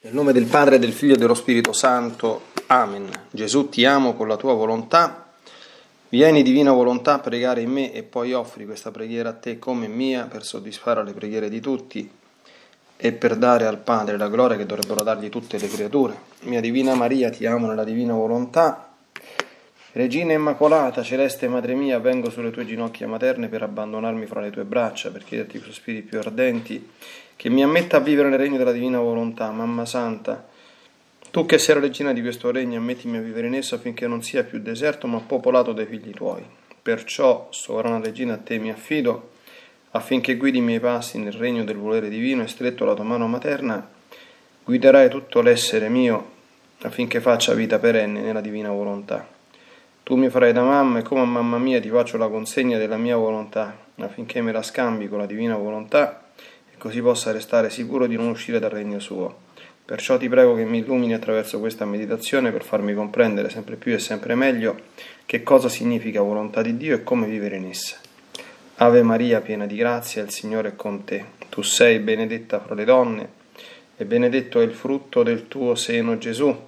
Nel nome del Padre, del Figlio e dello Spirito Santo. Amen. Gesù ti amo con la tua volontà. Vieni divina volontà a pregare in me e poi offri questa preghiera a te come mia per soddisfare le preghiere di tutti e per dare al Padre la gloria che dovrebbero dargli tutte le creature. Mia Divina Maria, ti amo nella divina volontà. Regina Immacolata, celeste Madre mia, vengo sulle tue ginocchia materne per abbandonarmi fra le tue braccia, per chiederti i sospiri più ardenti che mi ammetta a vivere nel regno della divina volontà, Mamma Santa. Tu che sei la regina di questo regno, ammettimi a vivere in esso affinché non sia più deserto, ma popolato dai figli tuoi. Perciò, sovrana regina, a te mi affido, affinché guidi i miei passi nel regno del volere divino e stretto la tua mano materna, guiderai tutto l'essere mio affinché faccia vita perenne nella divina volontà. Tu mi farai da mamma e come a mamma mia ti faccio la consegna della mia volontà, affinché me la scambi con la divina volontà così possa restare sicuro di non uscire dal regno suo. Perciò ti prego che mi illumini attraverso questa meditazione per farmi comprendere sempre più e sempre meglio che cosa significa volontà di Dio e come vivere in essa. Ave Maria, piena di grazia, il Signore è con te. Tu sei benedetta fra le donne e benedetto è il frutto del tuo seno Gesù.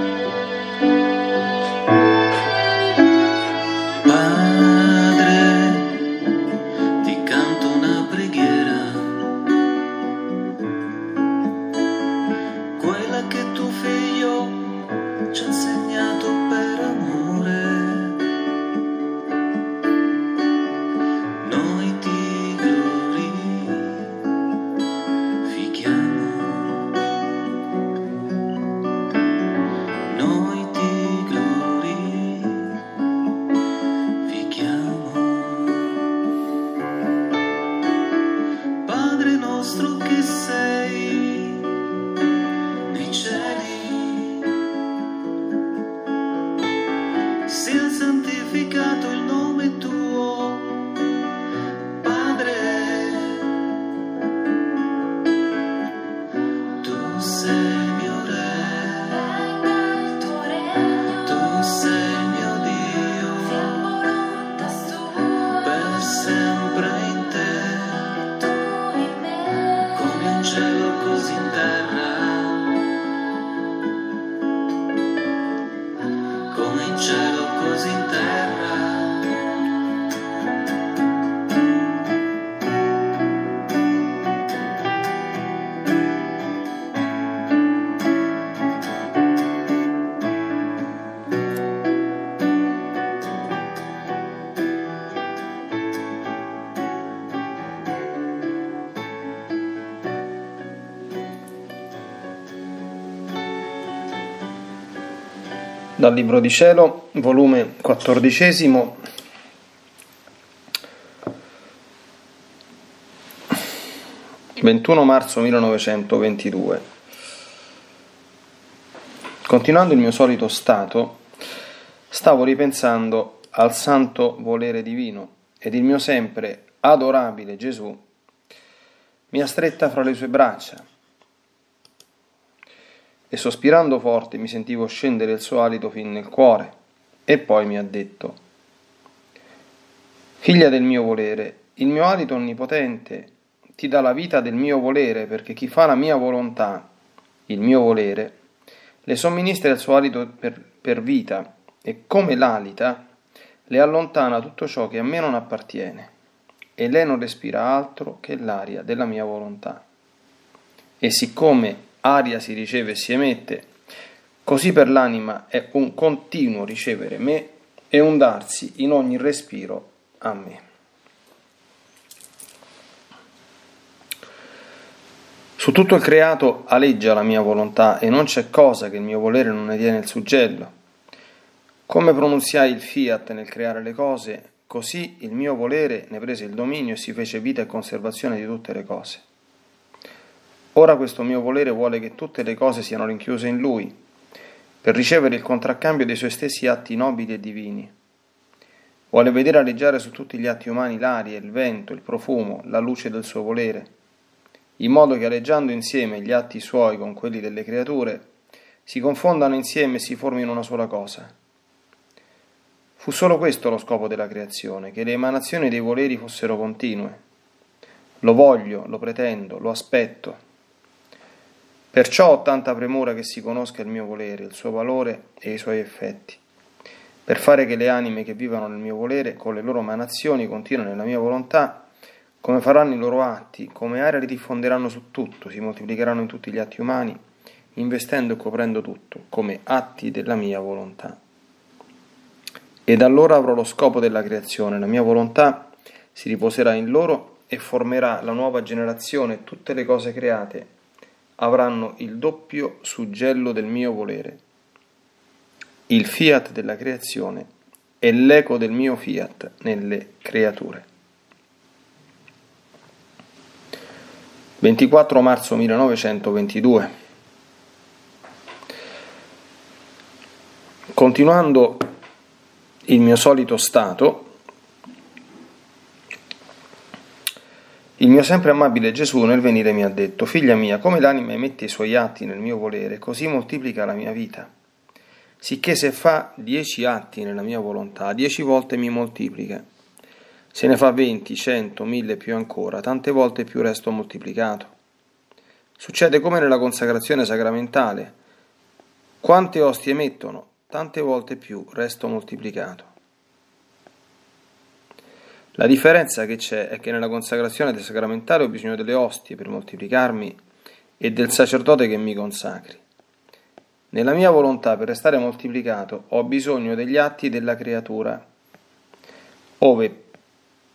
mostro que sei. Dal Libro di Cielo, volume quattordicesimo, ...21 marzo 1922. Continuando il mio solito stato, stavo ripensando al santo volere divino ed il mio sempre adorabile Gesù mi ha stretta fra le sue braccia e sospirando forte mi sentivo scendere il suo alito fin nel cuore. E poi mi ha detto, Figlia del mio volere, il mio alito onnipotente ti dà la vita del mio volere, perché chi fa la mia volontà, il mio volere, le somministra il suo alito per, per vita, e come l'alita le allontana tutto ciò che a me non appartiene, e lei non respira altro che l'aria della mia volontà. E siccome aria si riceve e si emette, così per l'anima è un continuo ricevere me e un darsi in ogni respiro a me. Su tutto il creato aleggia la mia volontà e non c'è cosa che il mio volere non ne tiene il suggello. Come pronunziai il fiat nel creare le cose, così il mio volere ne prese il dominio e si fece vita e conservazione di tutte le cose. Ora questo mio volere vuole che tutte le cose siano rinchiuse in Lui, per ricevere il contraccambio dei suoi stessi atti nobili e divini. Vuole vedere aleggiare su tutti gli atti umani l'aria, il vento, il profumo, la luce del suo volere, in modo che aleggiando insieme gli atti suoi con quelli delle creature, si confondano insieme e si formino una sola cosa. Fu solo questo lo scopo della creazione, che le emanazioni dei voleri fossero continue. Lo voglio, lo pretendo, lo aspetto. Perciò ho tanta premura che si conosca il mio volere, il suo valore e i suoi effetti, per fare che le anime che vivono nel mio volere, con le loro emanazioni, continuino nella mia volontà, come faranno i loro atti, come aria li diffonderanno su tutto, si moltiplicheranno in tutti gli atti umani, investendo e coprendo tutto, come atti della mia volontà. Ed allora avrò lo scopo della creazione, la mia volontà si riposerà in loro e formerà la nuova generazione, tutte le cose create avranno il doppio suggello del mio volere. Il fiat della creazione è l'eco del mio fiat nelle creature. 24 marzo 1922 Continuando il mio solito stato, il mio sempre amabile Gesù nel venire mi ha detto, figlia mia, come l'anima emette i suoi atti nel mio volere, così moltiplica la mia vita. Sicché se fa dieci atti nella mia volontà, dieci volte mi moltiplica. Se ne fa venti, cento, mille più ancora, tante volte più resto moltiplicato. Succede come nella consacrazione sacramentale. Quante ostie mettono? tante volte più resto moltiplicato. La differenza che c'è è che nella consacrazione del sacramentale ho bisogno delle ostie per moltiplicarmi e del sacerdote che mi consacri. Nella mia volontà per restare moltiplicato ho bisogno degli atti della creatura, ove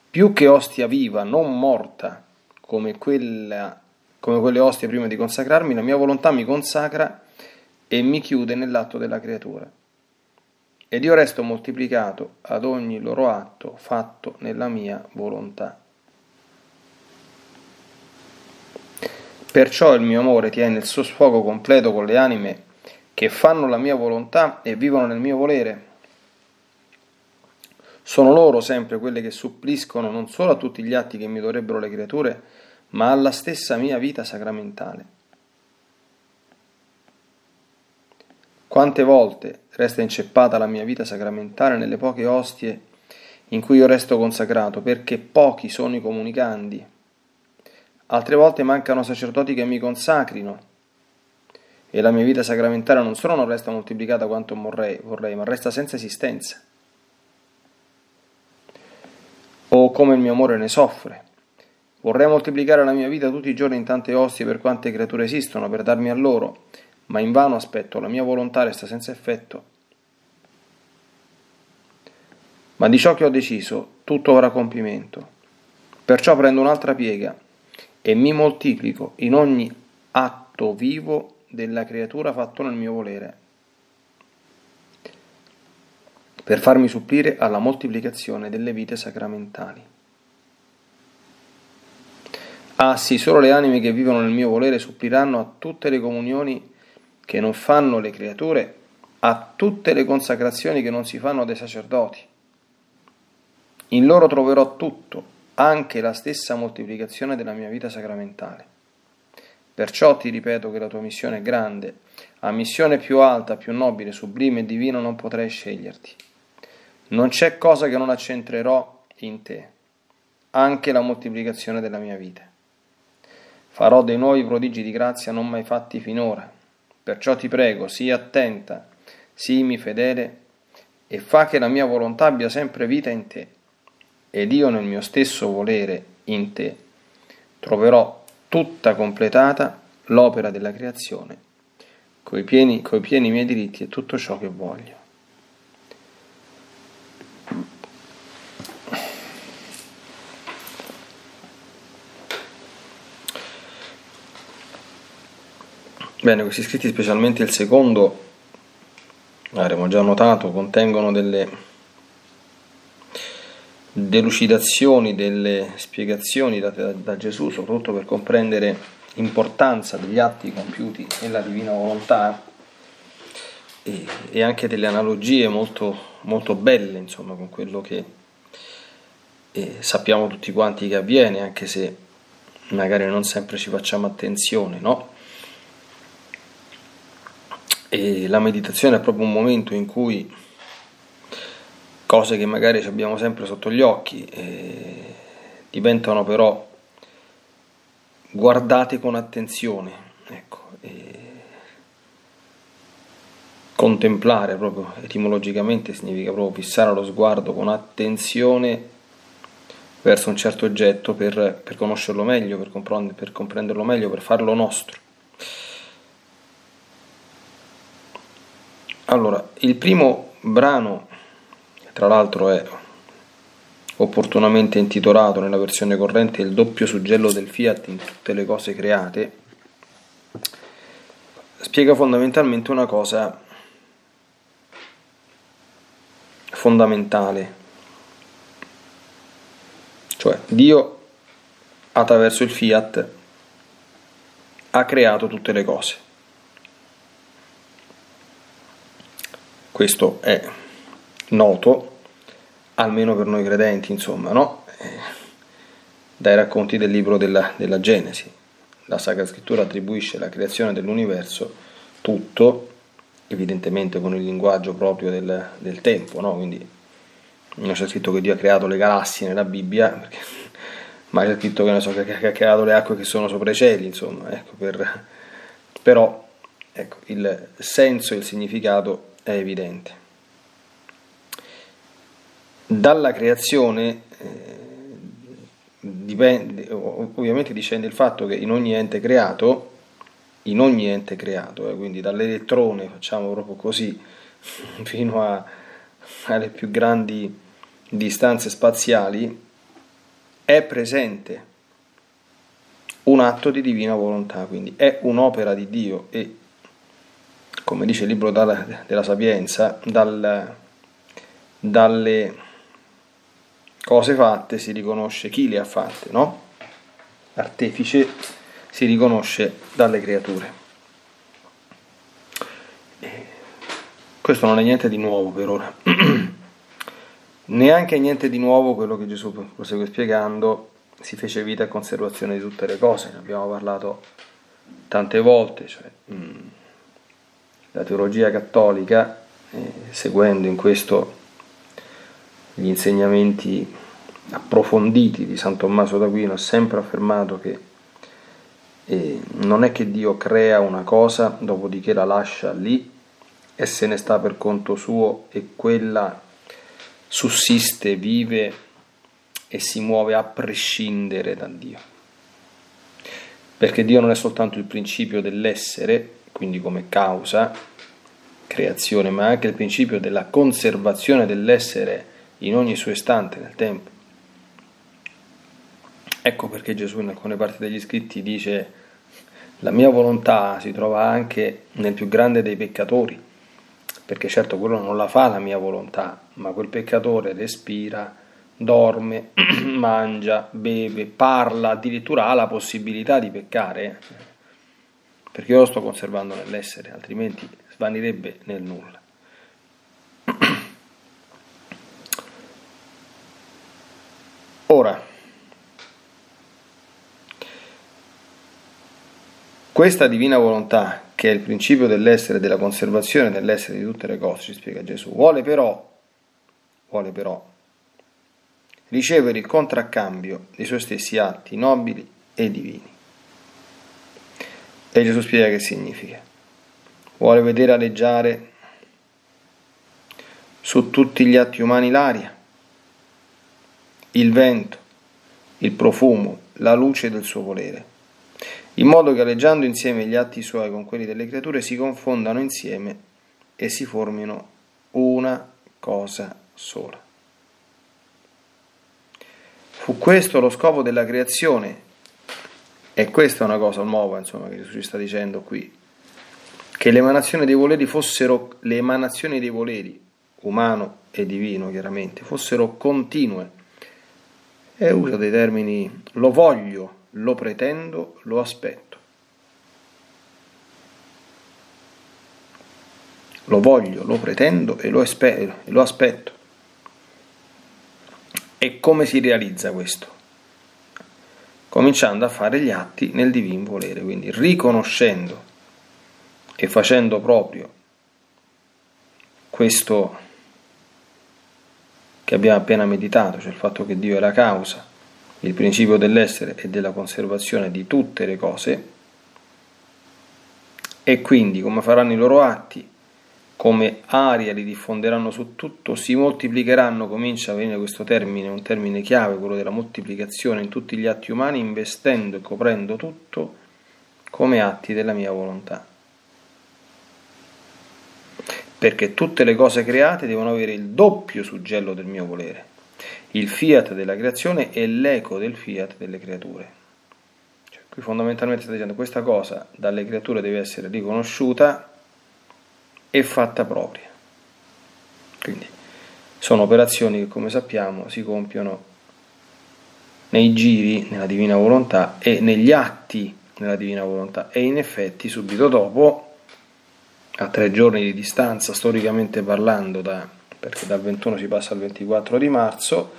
più che ostia viva, non morta, come, quella, come quelle ostie prima di consacrarmi, la mia volontà mi consacra e mi chiude nell'atto della creatura ed io resto moltiplicato ad ogni loro atto fatto nella mia volontà. Perciò il mio amore tiene il suo sfogo completo con le anime che fanno la mia volontà e vivono nel mio volere. Sono loro sempre quelle che suppliscono non solo a tutti gli atti che mi dovrebbero le creature, ma alla stessa mia vita sacramentale. Quante volte resta inceppata la mia vita sacramentale nelle poche ostie in cui io resto consacrato, perché pochi sono i comunicandi. Altre volte mancano sacerdoti che mi consacrino e la mia vita sacramentale non solo non resta moltiplicata quanto vorrei, vorrei ma resta senza esistenza. O come il mio amore ne soffre. Vorrei moltiplicare la mia vita tutti i giorni in tante ostie per quante creature esistono, per darmi a loro, ma invano aspetto, la mia volontà resta senza effetto. Ma di ciò che ho deciso, tutto avrà compimento. Perciò prendo un'altra piega e mi moltiplico in ogni atto vivo della creatura fatto nel mio volere, per farmi supplire alla moltiplicazione delle vite sacramentali. Ah sì, solo le anime che vivono nel mio volere suppliranno a tutte le comunioni che non fanno le creature a tutte le consacrazioni che non si fanno dai sacerdoti. In loro troverò tutto, anche la stessa moltiplicazione della mia vita sacramentale. Perciò ti ripeto che la tua missione è grande, a missione più alta, più nobile, sublime e divina non potrei sceglierti. Non c'è cosa che non accentrerò in te, anche la moltiplicazione della mia vita. Farò dei nuovi prodigi di grazia non mai fatti finora, Perciò ti prego, sii attenta, siimi fedele e fa che la mia volontà abbia sempre vita in te. Ed io nel mio stesso volere in te troverò tutta completata l'opera della creazione, coi pieni, coi pieni miei diritti e tutto ciò che voglio. Bene, questi scritti, specialmente il secondo, avremo già notato, contengono delle delucidazioni, delle spiegazioni date da, da Gesù, soprattutto per comprendere l'importanza degli atti compiuti nella divina volontà e, e anche delle analogie molto, molto belle, insomma, con quello che eh, sappiamo tutti quanti che avviene, anche se magari non sempre ci facciamo attenzione, no? E la meditazione è proprio un momento in cui cose che magari abbiamo sempre sotto gli occhi, eh, diventano però guardate con attenzione, ecco, contemplare proprio etimologicamente significa proprio fissare lo sguardo con attenzione verso un certo oggetto per, per conoscerlo meglio, per comprenderlo meglio, per farlo nostro. Allora, il primo brano, tra l'altro è opportunamente intitolato nella versione corrente Il doppio suggello del Fiat in tutte le cose create, spiega fondamentalmente una cosa fondamentale, cioè Dio attraverso il Fiat ha creato tutte le cose. Questo è noto, almeno per noi credenti, insomma, no? Eh, dai racconti del libro della, della Genesi. La Sacra Scrittura attribuisce la creazione dell'universo tutto, evidentemente con il linguaggio proprio del, del tempo, no? Quindi non c'è scritto che Dio ha creato le galassie nella Bibbia, perché, ma c'è scritto che, so, che, ha creato le acque che sono sopra i cieli, insomma, ecco, per, però ecco, il senso e il significato è evidente. Dalla creazione eh, dipende, ovviamente discende il fatto che in ogni ente creato, in ogni ente creato, eh, quindi dall'elettrone, facciamo proprio così, fino a, alle più grandi distanze spaziali, è presente un atto di divina volontà, quindi è un'opera di Dio e come dice il libro della Sapienza, dal, dalle cose fatte si riconosce chi le ha fatte, no? Artefice si riconosce dalle creature. Questo non è niente di nuovo per ora. Neanche niente di nuovo quello che Gesù prosegue spiegando, si fece vita e conservazione di tutte le cose, ne abbiamo parlato tante volte, cioè, mm, la teologia cattolica, eh, seguendo in questo gli insegnamenti approfonditi di San Tommaso d'Aquino, ha sempre affermato che eh, non è che Dio crea una cosa, dopodiché la lascia lì e se ne sta per conto suo e quella sussiste, vive e si muove a prescindere da Dio. Perché Dio non è soltanto il principio dell'essere, quindi come causa, creazione, ma anche il principio della conservazione dell'essere in ogni suo istante nel tempo. Ecco perché Gesù in alcune parti degli scritti dice la mia volontà si trova anche nel più grande dei peccatori, perché certo quello non la fa la mia volontà, ma quel peccatore respira, dorme, mangia, beve, parla, addirittura ha la possibilità di peccare perché io lo sto conservando nell'essere, altrimenti svanirebbe nel nulla. Ora, questa divina volontà, che è il principio dell'essere, della conservazione dell'essere di tutte le cose, ci spiega Gesù, vuole però, vuole però ricevere il contraccambio dei suoi stessi atti nobili e divini. E Gesù spiega che significa. Vuole vedere aleggiare su tutti gli atti umani l'aria, il vento, il profumo, la luce del suo volere, in modo che aleggiando insieme gli atti suoi con quelli delle creature si confondano insieme e si formino una cosa sola. Fu questo lo scopo della creazione e questa è una cosa nuova, insomma, che Gesù ci sta dicendo qui, che le emanazioni dei voleri fossero, le emanazioni dei voleri, umano e divino chiaramente, fossero continue. E usa dei termini lo voglio, lo pretendo, lo aspetto. Lo voglio, lo pretendo e lo, e lo aspetto. E come si realizza questo? Cominciando a fare gli atti nel divin volere, quindi riconoscendo e facendo proprio questo che abbiamo appena meditato, cioè il fatto che Dio è la causa, il principio dell'essere e della conservazione di tutte le cose, e quindi come faranno i loro atti, come aria li diffonderanno su tutto, si moltiplicheranno, comincia a venire questo termine, un termine chiave, quello della moltiplicazione in tutti gli atti umani, investendo e coprendo tutto come atti della mia volontà. Perché tutte le cose create devono avere il doppio suggello del mio volere, il fiat della creazione e l'eco del fiat delle creature. Cioè, qui fondamentalmente sta dicendo questa cosa dalle creature deve essere riconosciuta e fatta propria. Quindi sono operazioni che come sappiamo si compiono nei giri nella divina volontà e negli atti nella divina volontà e in effetti subito dopo a tre giorni di distanza storicamente parlando da, perché dal 21 si passa al 24 di marzo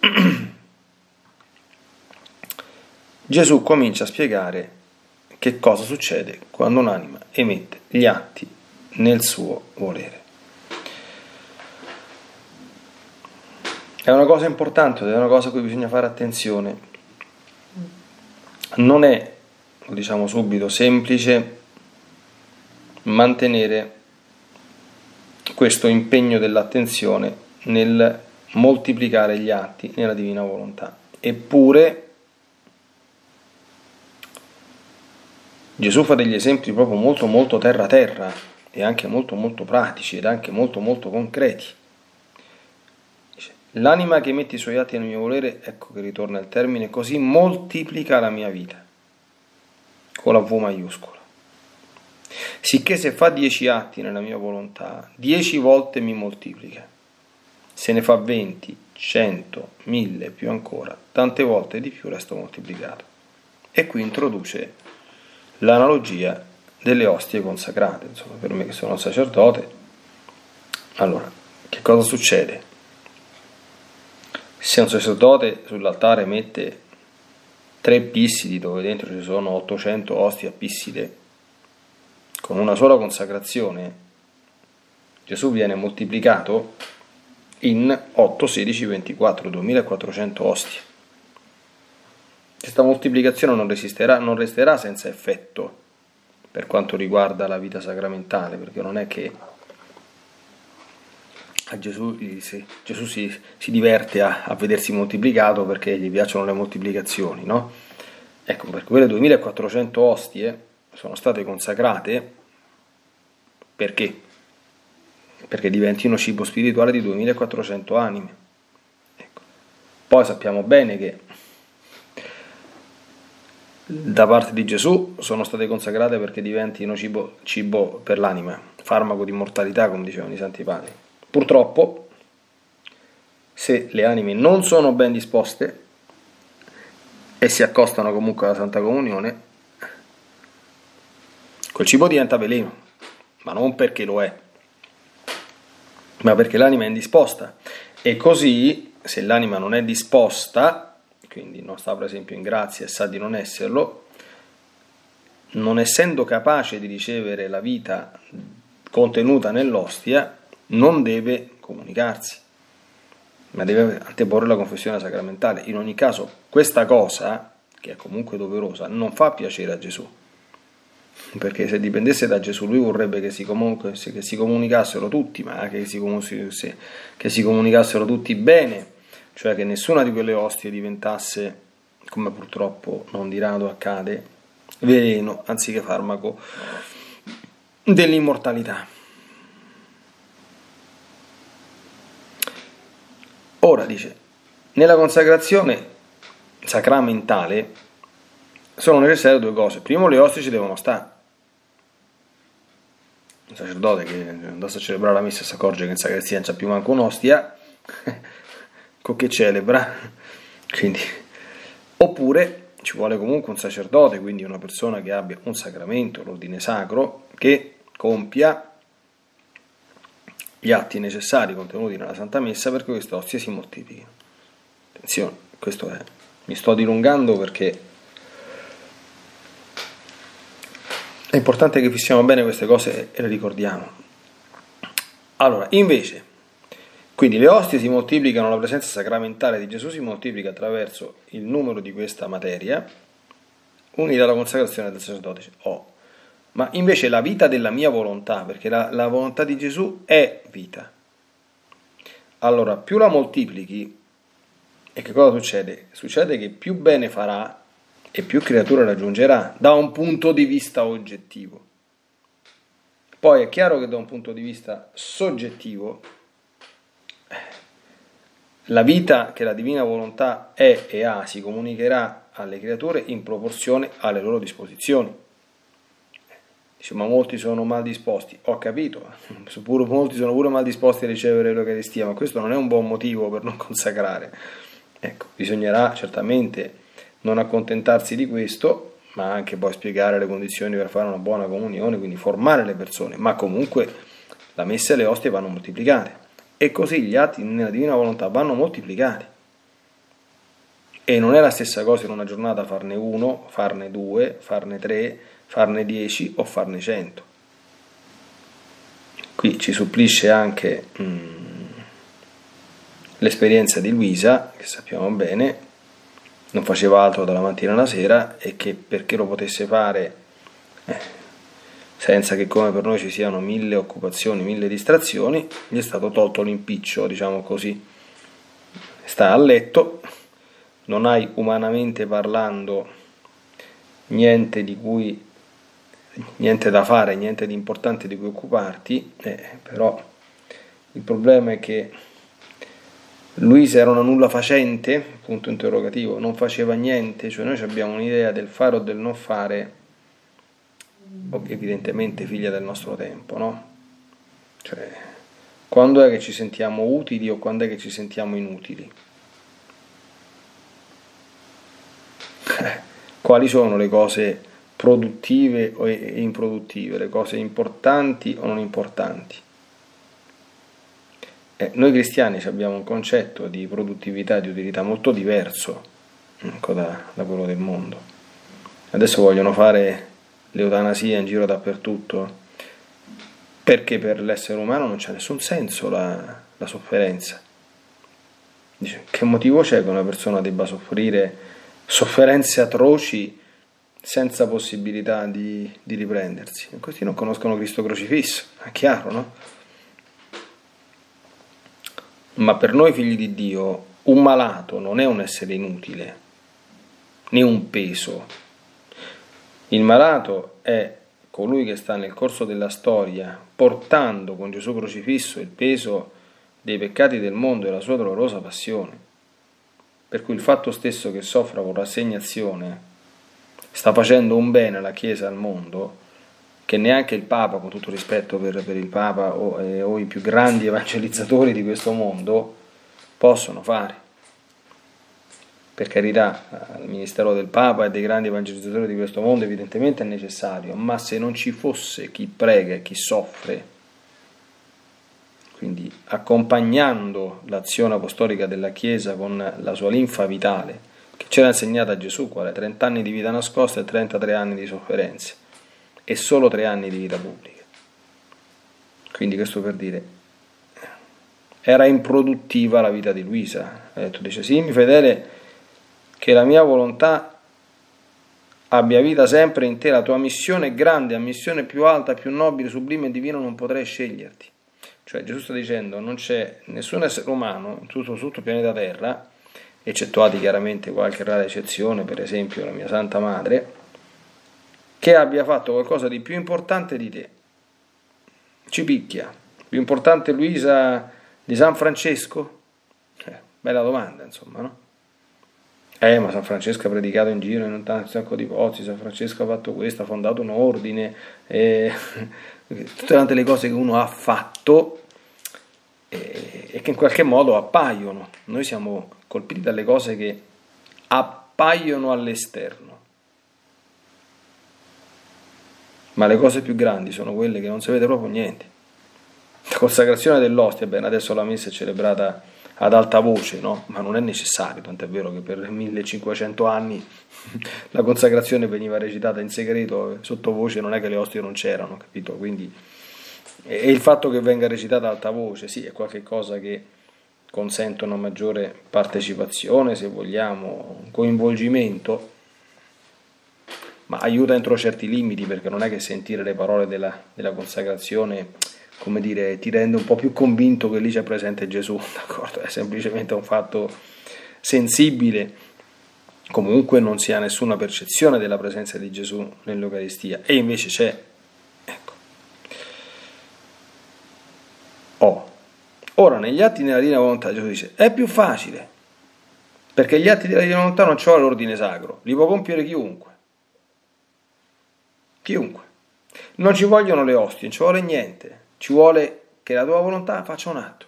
Gesù comincia a spiegare che cosa succede quando un'anima emette gli atti nel suo volere. È una cosa importante, è una cosa a cui bisogna fare attenzione. Non è, lo diciamo subito, semplice mantenere questo impegno dell'attenzione nel moltiplicare gli atti nella divina volontà. Eppure Gesù fa degli esempi proprio molto molto terra terra e anche molto molto pratici ed anche molto molto concreti. L'anima che mette i suoi atti nel mio volere, ecco che ritorna il termine, così moltiplica la mia vita, con la V maiuscola. Sicché se fa dieci atti nella mia volontà, dieci volte mi moltiplica. Se ne fa venti, cento, mille, più ancora, tante volte di più resto moltiplicato. E qui introduce l'analogia delle ostie consacrate, insomma, per me che sono un sacerdote. Allora, che cosa succede? Se un sacerdote sull'altare mette tre pissidi dove dentro ci sono 800 ostie appisside, con una sola consacrazione, Gesù viene moltiplicato in 8, 16, 24, 2400 ostie. Questa moltiplicazione non, non resterà senza effetto per quanto riguarda la vita sacramentale, perché non è che Gesù, si, Gesù si, si diverte a, a, vedersi moltiplicato perché gli piacciono le moltiplicazioni, no? Ecco, per quelle 2400 ostie sono state consacrate perché? Perché diventino cibo spirituale di 2400 anime. Ecco. Poi sappiamo bene che da parte di Gesù sono state consacrate perché diventino cibo, cibo per l'anima, farmaco di mortalità, come dicevano i santi padri. Purtroppo, se le anime non sono ben disposte e si accostano comunque alla Santa Comunione, quel cibo diventa veleno, ma non perché lo è, ma perché l'anima è indisposta. E così, se l'anima non è disposta, quindi non sta per esempio in grazia e sa di non esserlo, non essendo capace di ricevere la vita contenuta nell'ostia, non deve comunicarsi, ma deve anteporre la confessione sacramentale. In ogni caso, questa cosa, che è comunque doverosa, non fa piacere a Gesù, perché se dipendesse da Gesù lui vorrebbe che si, comunicassero tutti, ma che si comunicassero tutti bene cioè che nessuna di quelle ostie diventasse, come purtroppo non di rado accade, veleno anziché farmaco dell'immortalità. Ora dice, nella consacrazione sacramentale sono necessarie due cose. Primo, le ostie ci devono stare. Un sacerdote che andasse a celebrare la messa si accorge che in sacrestia non c'è più manco un'ostia, che celebra. Quindi, oppure ci vuole comunque un sacerdote, quindi una persona che abbia un sacramento, l'ordine sacro, che compia gli atti necessari contenuti nella Santa Messa perché queste ostie si moltiplichino. Attenzione, questo è. Mi sto dilungando perché è importante che fissiamo bene queste cose e le ricordiamo. Allora, invece, Quindi le ostie si moltiplicano, la presenza sacramentale di Gesù si moltiplica attraverso il numero di questa materia, unita alla consacrazione del sacerdote. Oh. Ma invece la vita della mia volontà, perché la, la volontà di Gesù è vita. Allora, più la moltiplichi, e che cosa succede? Succede che più bene farà e più creatura raggiungerà da un punto di vista oggettivo. Poi è chiaro che da un punto di vista soggettivo la vita che la divina volontà è e ha si comunicherà alle creature in proporzione alle loro disposizioni. Dice, ma molti sono mal disposti. Ho capito, molti sono pure mal disposti a ricevere l'Eucaristia, ma questo non è un buon motivo per non consacrare. Ecco, bisognerà certamente non accontentarsi di questo, ma anche poi spiegare le condizioni per fare una buona comunione, quindi formare le persone, ma comunque la messa e le ostie vanno moltiplicate e così gli atti nella divina volontà vanno moltiplicati. E non è la stessa cosa in una giornata farne uno, farne due, farne tre, farne dieci o farne cento. Qui ci supplisce anche mm, l'esperienza di Luisa, che sappiamo bene, non faceva altro dalla mattina alla sera e che perché lo potesse fare eh, senza che come per noi ci siano mille occupazioni, mille distrazioni, gli è stato tolto l'impiccio, diciamo così. Sta a letto, non hai umanamente parlando niente di cui niente da fare, niente di importante di cui occuparti, eh, però il problema è che Luisa era una nulla facente, punto interrogativo, non faceva niente, cioè noi abbiamo un'idea del fare o del non fare evidentemente figlia del nostro tempo, no? Cioè, quando è che ci sentiamo utili o quando è che ci sentiamo inutili? Quali sono le cose produttive e improduttive, le cose importanti o non importanti? Eh, noi cristiani abbiamo un concetto di produttività e di utilità molto diverso ecco, da, da quello del mondo. Adesso vogliono fare l'eutanasia in giro dappertutto, perché per l'essere umano non c'è nessun senso la, la sofferenza. Dice, che motivo c'è che una persona debba soffrire sofferenze atroci senza possibilità di, di riprendersi? Questi non conoscono Cristo crocifisso, è chiaro, no? Ma per noi figli di Dio un malato non è un essere inutile, né un peso, il malato è colui che sta nel corso della storia portando con Gesù crocifisso il peso dei peccati del mondo e la sua dolorosa passione. Per cui il fatto stesso che soffra con rassegnazione sta facendo un bene alla Chiesa al mondo che neanche il Papa, con tutto rispetto per, per il Papa o, eh, o i più grandi evangelizzatori di questo mondo, possono fare per carità, il ministero del Papa e dei grandi evangelizzatori di questo mondo evidentemente è necessario, ma se non ci fosse chi prega e chi soffre, quindi accompagnando l'azione apostolica della Chiesa con la sua linfa vitale, che c'era insegnata Gesù, quale 30 anni di vita nascosta e 33 anni di sofferenze, e solo 3 anni di vita pubblica. Quindi questo per dire, era improduttiva la vita di Luisa. Ha detto, dice, sì, mi fedele che la mia volontà abbia vita sempre in te, la tua missione grande, la missione più alta, più nobile, sublime e divina, non potrei sceglierti. Cioè Gesù sta dicendo non c'è nessun essere umano tutto, il pianeta Terra, eccettuati chiaramente qualche rara eccezione, per esempio la mia Santa Madre, che abbia fatto qualcosa di più importante di te. Ci picchia. Più importante Luisa di San Francesco? Eh, bella domanda, insomma, no? Eh, ma San Francesco ha predicato in giro in un sacco di posti, San Francesco ha fatto questo, ha fondato un ordine, eh, tutte tante le cose che uno ha fatto eh, e che in qualche modo appaiono. Noi siamo colpiti dalle cose che appaiono all'esterno. Ma le cose più grandi sono quelle che non si vede proprio niente. La consacrazione dell'ostia, bene, adesso la messa è celebrata ad alta voce, no? ma non è necessario, tant'è vero che per 1500 anni la consacrazione veniva recitata in segreto, sottovoce, non è che le ostie non c'erano, capito? Quindi, e il fatto che venga recitata ad alta voce, sì, è qualcosa che consentono maggiore partecipazione, se vogliamo, coinvolgimento, ma aiuta entro certi limiti perché non è che sentire le parole della, della consacrazione, come dire, ti rende un po' più convinto che lì c'è presente Gesù, d'accordo? È semplicemente un fatto sensibile comunque non si ha nessuna percezione della presenza di Gesù nell'Eucaristia e invece c'è. Ecco. Oh. Ora, negli atti della divina volontà Gesù dice, è più facile, perché gli atti della divina volontà non vuole l'ordine sacro, li può compiere chiunque. Chiunque. Non ci vogliono le ostie, non ci vuole niente, ci vuole che la tua volontà faccia un atto.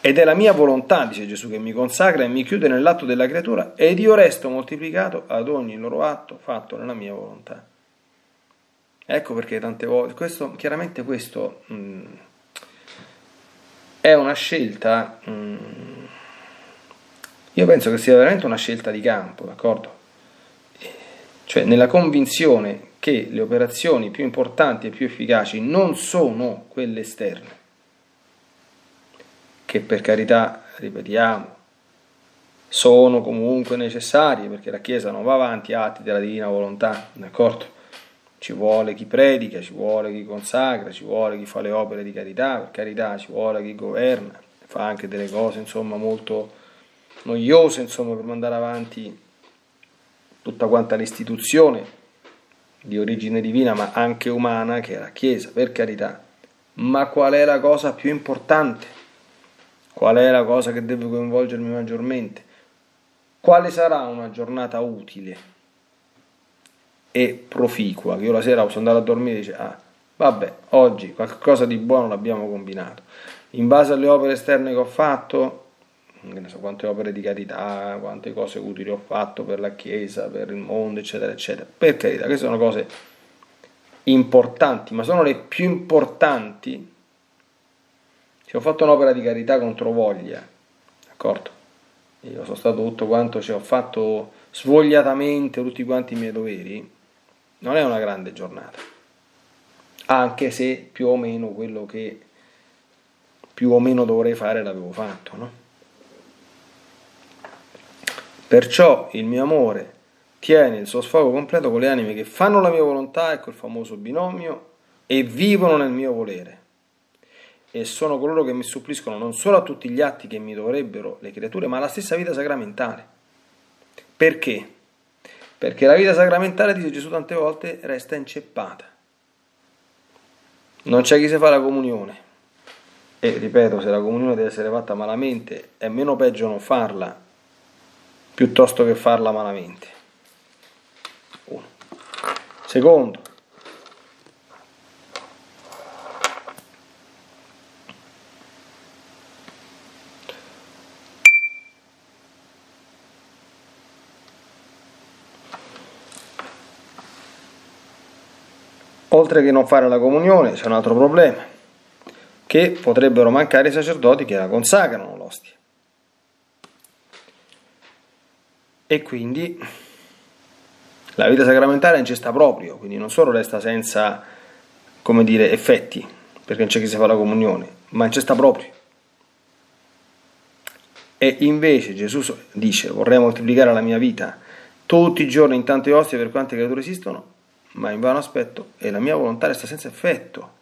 Ed è la mia volontà, dice Gesù, che mi consacra e mi chiude nell'atto della creatura ed io resto moltiplicato ad ogni loro atto fatto nella mia volontà. Ecco perché tante volte, questo, chiaramente questo mh, mm, è una scelta, mh, mm, io penso che sia veramente una scelta di campo, d'accordo? Cioè nella convinzione che le operazioni più importanti e più efficaci non sono quelle esterne, che per carità, ripetiamo, sono comunque necessarie perché la Chiesa non va avanti atti della divina volontà, d'accordo? Ci vuole chi predica, ci vuole chi consacra, ci vuole chi fa le opere di carità, per carità, ci vuole chi governa, fa anche delle cose insomma molto noiose insomma per mandare avanti tutta quanta l'istituzione di origine divina ma anche umana che è la Chiesa, per carità. Ma qual è la cosa più importante? Qual è la cosa che deve coinvolgermi maggiormente? Quale sarà una giornata utile e proficua? Che io la sera posso andare a dormire e dice, ah, vabbè, oggi qualcosa di buono l'abbiamo combinato. In base alle opere esterne che ho fatto, so quante opere di carità, quante cose utili ho fatto per la Chiesa, per il mondo, eccetera, eccetera. Per carità, queste sono cose importanti, ma sono le più importanti se ho fatto un'opera di carità contro voglia, d'accordo? Io sono stato tutto quanto, cioè ho fatto svogliatamente tutti quanti i miei doveri, non è una grande giornata, anche se più o meno quello che più o meno dovrei fare l'avevo fatto, no? Perciò il mio amore tiene il suo sfogo completo con le anime che fanno la mia volontà, ecco il famoso binomio, e vivono nel mio volere e sono coloro che mi suppliscono non solo a tutti gli atti che mi dovrebbero le creature, ma alla stessa vita sacramentale. Perché? Perché la vita sacramentale, dice Gesù tante volte, resta inceppata. Non c'è chi si fa la comunione. E ripeto, se la comunione deve essere fatta malamente, è meno peggio non farla piuttosto che farla malamente. Uno. Secondo, Oltre che non fare la comunione c'è un altro problema, che potrebbero mancare i sacerdoti che la consacrano l'ostia. E quindi la vita sacramentale è in cesta proprio, quindi non solo resta senza, come dire, effetti, perché non c'è chi si fa la comunione, ma in cesta proprio. E invece Gesù dice, vorrei moltiplicare la mia vita tutti i giorni in tante ostie per quante creature esistono, ma in vano aspetto e la mia volontà resta senza effetto.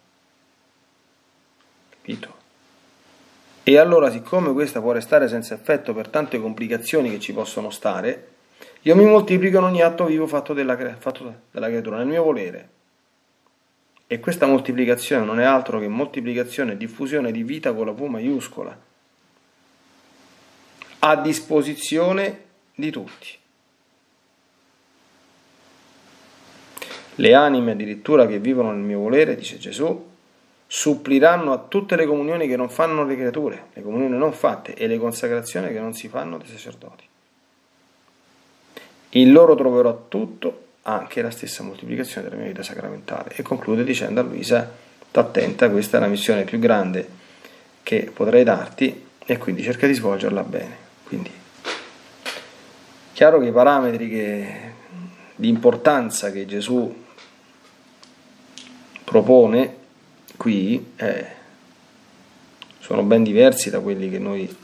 Capito? E allora, siccome questa può restare senza effetto per tante complicazioni che ci possono stare, io mi moltiplico in ogni atto vivo fatto della, fatto dalla creatura, nel mio volere. E questa moltiplicazione non è altro che moltiplicazione e diffusione di vita con la V maiuscola, a disposizione di tutti. Le anime addirittura che vivono nel mio volere, dice Gesù, suppliranno a tutte le comunioni che non fanno le creature, le comunioni non fatte e le consacrazioni che non si fanno dai sacerdoti. In loro troverò tutto, anche la stessa moltiplicazione della mia vita sacramentale. E conclude dicendo a Luisa, attenta, questa è la missione più grande che potrei darti e quindi cerca di svolgerla bene. Quindi, chiaro che i parametri che, di importanza che Gesù propone qui eh, sono ben diversi da quelli che noi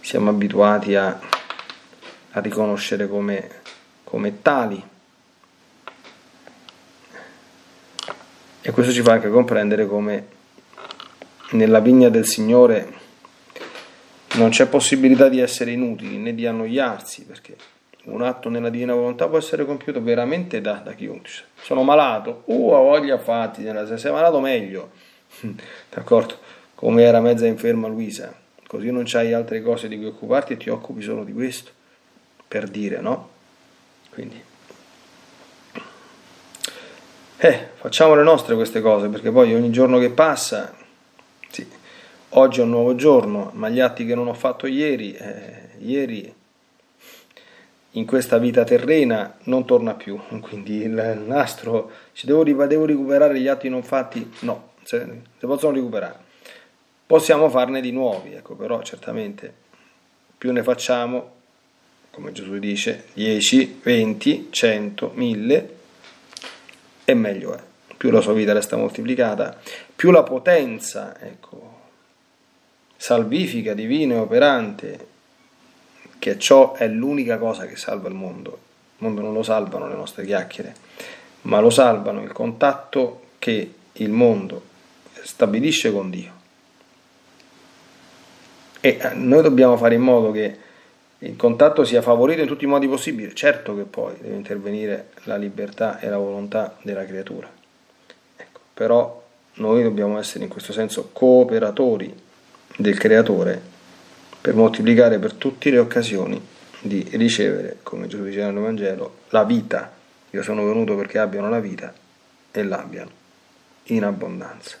siamo abituati a, a riconoscere come, come tali. E questo ci fa anche comprendere come nella vigna del Signore non c'è possibilità di essere inutili né di annoiarsi, perché un atto nella divina volontà può essere compiuto veramente da, da chiunque. Sono malato, uh, ho voglia fatti, se sei malato meglio, d'accordo? Come era mezza inferma Luisa, così non c'hai altre cose di cui occuparti e ti occupi solo di questo, per dire, no? Quindi, eh, facciamo le nostre queste cose, perché poi ogni giorno che passa, sì, oggi è un nuovo giorno, ma gli atti che non ho fatto ieri, eh, ieri in questa vita terrena non torna più, quindi il nastro, ci devo, devo recuperare gli atti non fatti, no, se, se possono recuperare. Possiamo farne di nuovi, ecco, però certamente più ne facciamo, come Gesù dice, 10, 20, 100, 1000, e meglio è. Più la sua vita resta moltiplicata, più la potenza, ecco, salvifica, divina e operante che ciò è l'unica cosa che salva il mondo. Il mondo non lo salvano le nostre chiacchiere, ma lo salvano il contatto che il mondo stabilisce con Dio. E eh, noi dobbiamo fare in modo che il contatto sia favorito in tutti i modi possibili. Certo che poi deve intervenire la libertà e la volontà della creatura. Ecco, però noi dobbiamo essere in questo senso cooperatori del creatore per moltiplicare per tutte le occasioni di ricevere, come Gesù diceva nel Vangelo, la vita. Io sono venuto perché abbiano la vita e l'abbiano in abbondanza.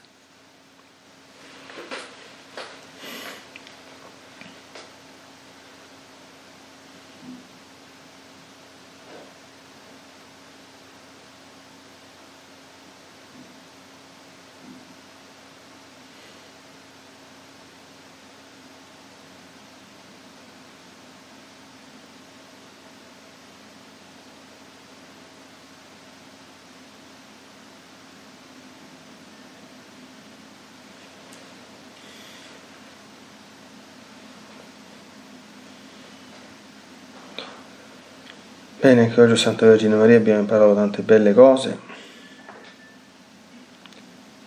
Bene, anche oggi Santa Vergine Maria abbiamo imparato tante belle cose,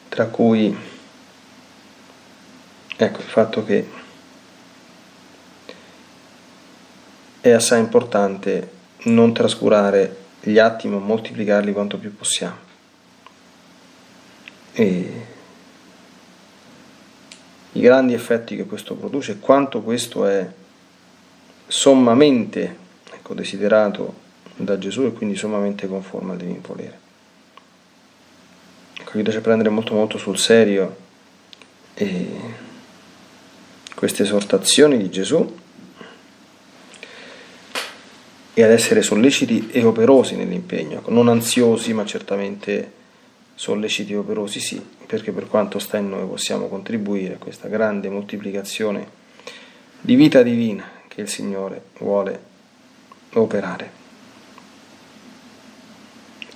tra cui ecco il fatto che è assai importante non trascurare gli atti ma moltiplicarli quanto più possiamo. E i grandi effetti che questo produce, quanto questo è sommamente ecco, desiderato da Gesù e quindi sommamente conforme al divino volere. Ecco, mi piace prendere molto molto sul serio queste esortazioni di Gesù e ad essere solleciti e operosi nell'impegno, ecco, non ansiosi ma certamente solleciti e operosi sì, perché per quanto sta in noi possiamo contribuire a questa grande moltiplicazione di vita divina che il Signore vuole operare